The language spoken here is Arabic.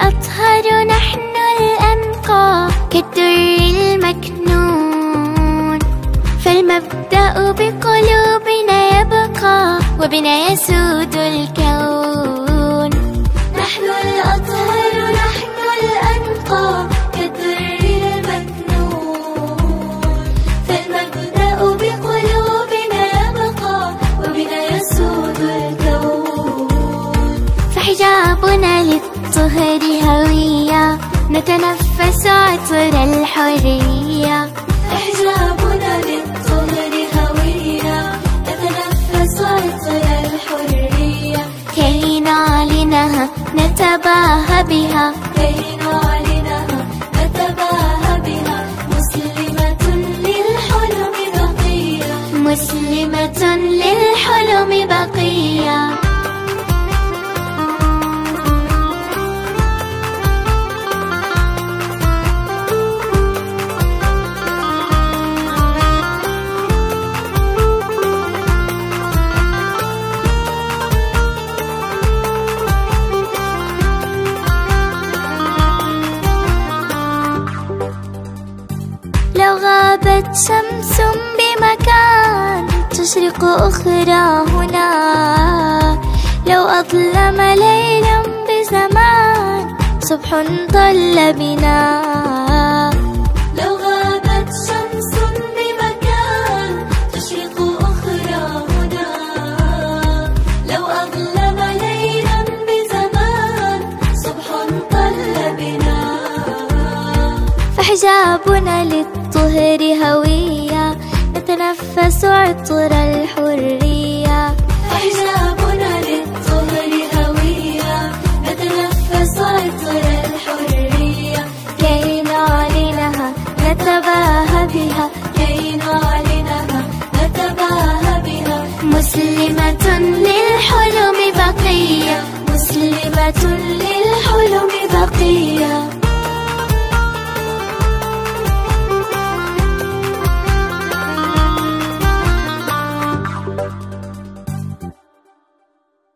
الأطهر نحن الأنقى كالدر المكنون. فالمبدأ بقلوبنا يبقى وبنا يسود الكون نتنفس عطر الحرية. حجابنا للطهر هوية. نتنفس عطر الحرية. كي نعلنها نتباهى بها. كي نعلنها نتباهى بها. مسلمة للحلم بقية. مسلمة للحلم بقية. شمس بمكان تشرق أخرى هنا لو أظلم ليلا بزمان صبح طل بنا. فحجابنا للطهر هوية نتنفس عطر الحرية.